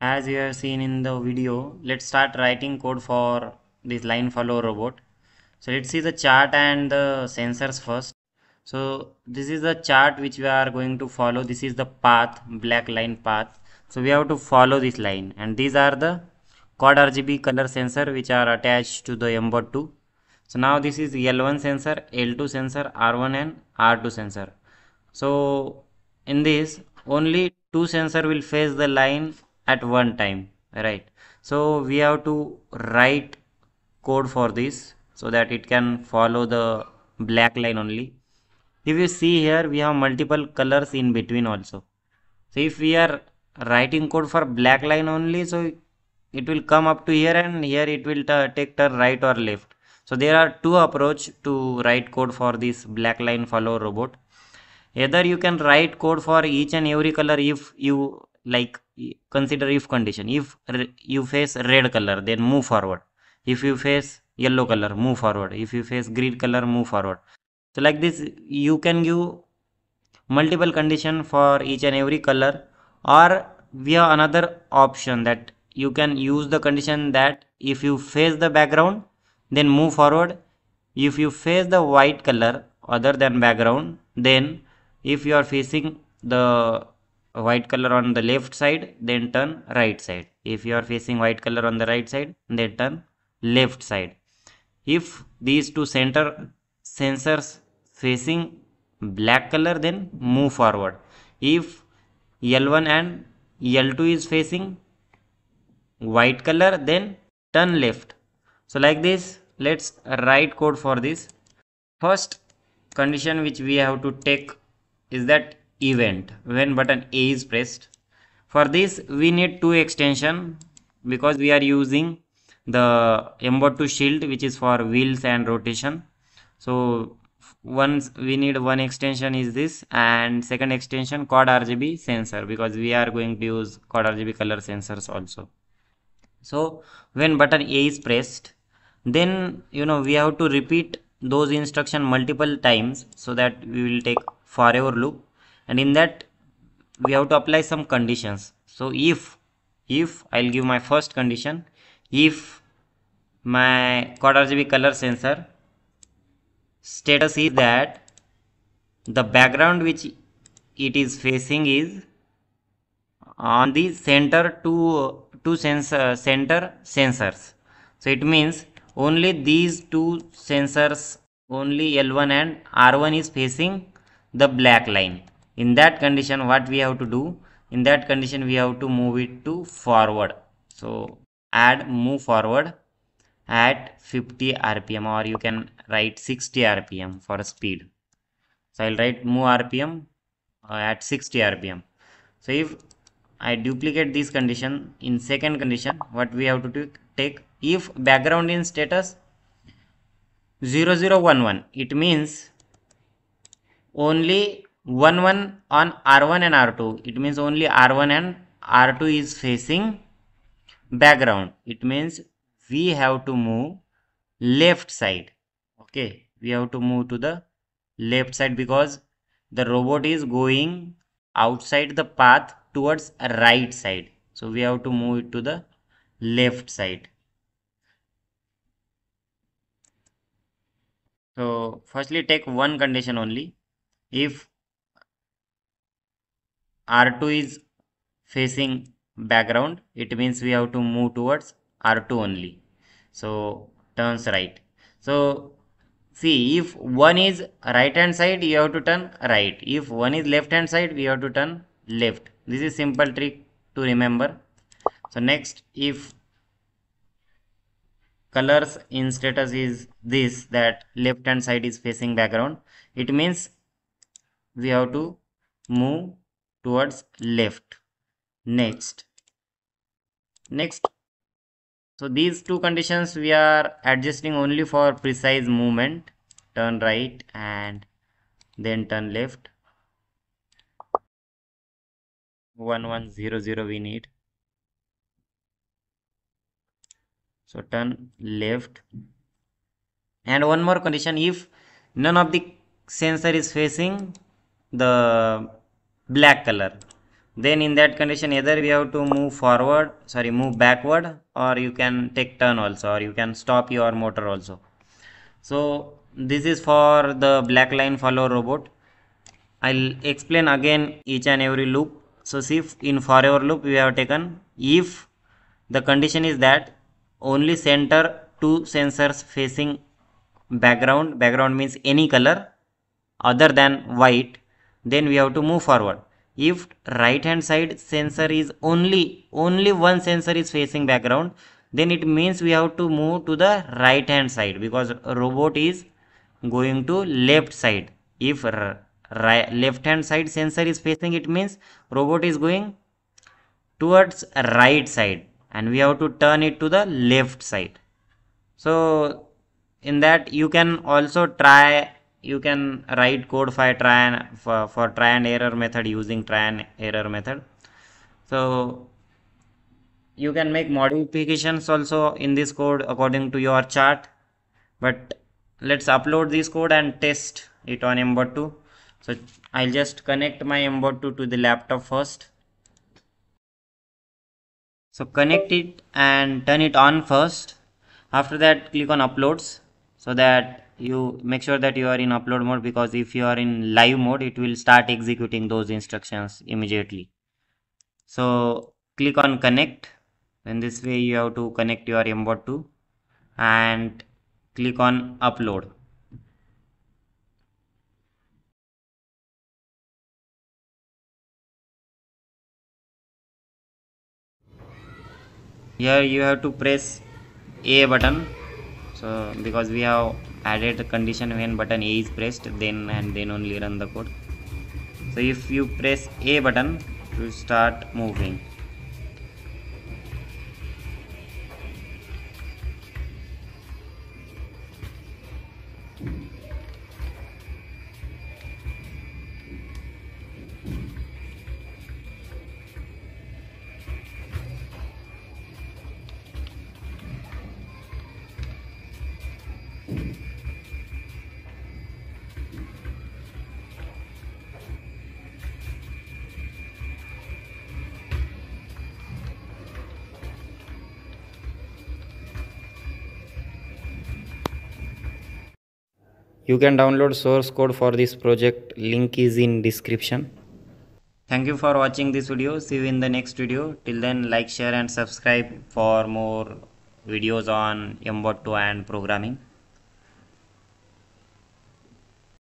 as you have seen in the video let's start writing code for this line follow robot. So let's see the chart and the sensors first. So this is the chart which we are going to follow. This is the path black line path. So we have to follow this line. And these are the quad rgb color sensor which are attached to the mbot 2 so now this is l1 sensor l2 sensor r1 and r2 sensor. So in this only two sensor will face the line at one time right? So we have to write code for this so that it can follow the black line only. If you see here we have multiple colors in between also. So if we are writing code for black line only so it will come up to here and here it will take turn right or left so there are two approach to write code for this black line follow robot. Either you can write code for each and every color if you like consider if condition. If you face red color then move forward. If you face yellow color move forward. If you face green color move forward. So like this you can give multiple condition for each and every color or have another option that you can use the condition that if you face the background then move forward. If you face the white color other than background then if you are facing the white color on the left side then turn right side. If you are facing white color on the right side then turn left side. If these two center sensors facing black color then move forward. If l1 and l2 is facing white color then turn left so like this let's write code for this first condition which we have to take is that event when button A is pressed. For this we need two extension because we are using the mbot 2 shield which is for wheels and rotation. So once we need one extension is this and second extension quad RGB sensor because we are going to use quad RGB color sensors also. So when button A is pressed then you know we have to repeat those instruction multiple times so that we will take forever loop. And in that we have to apply some conditions. So if if i'll give my first condition. If my quad rgb color sensor status is that the background which it is facing is on the center to two sensor center sensors. So it means only these two sensors only l1 and r1 is facing the black line. In that condition what we have to do? In that condition we have to move it to forward. So add move forward at 50 rpm or you can write 60 rpm for speed. So i'll write move rpm uh, at 60 rpm so if i duplicate this condition in second condition. What we have to take? If background in status 0011 it means only 1 1 on r1 and r2 it means only r1 and r2 is facing background. It means we have to move left side. Okay? We have to move to the left side because the robot is going outside the path towards right side. So we have to move it to the left side. So firstly take one condition only. If r2 is facing background it means we have to move towards r2 only. So turns right. So see if one is right hand side you have to turn right. If one is left hand side we have to turn left this is simple trick to remember. So next if colors in status is this that left hand side is facing background it means we have to move towards left. Next. Next. So these two conditions we are adjusting only for precise movement. Turn right and then turn left 1100 we need. So turn left. And one more condition if none of the sensor is facing the black color then in that condition either we have to move forward sorry move backward or you can take turn also or you can stop your motor also. So this is for the black line follow robot. I'll explain again each and every loop so see in forever loop we have taken if the condition is that only center two sensors facing background background means any color other than white then we have to move forward. If right hand side sensor is only only one sensor is facing background then it means we have to move to the right hand side because robot is going to left side. If right left hand side sensor is facing. It means robot is going towards right side and we have to turn it to the left side. So in that you can also try you can write code for try and for, for try and error method using try and error method. So you can make modifications also in this code according to your chart. But let's upload this code and test it on mbot 2 so i'll just connect my mbot 2 to the laptop first. So connect it and turn it on first. After that click on uploads so that you make sure that you are in upload mode because if you are in live mode it will start executing those instructions immediately. So click on connect. In this way you have to connect your mbot 2 and click on upload here you have to press a button. So because we have added condition when button a is pressed then and then only run the code. So if you press a button to start moving you can download source code for this project. Link is in description. Thank you for watching this video. See you in the next video. Till then like share and subscribe for more videos on mbot2 and programming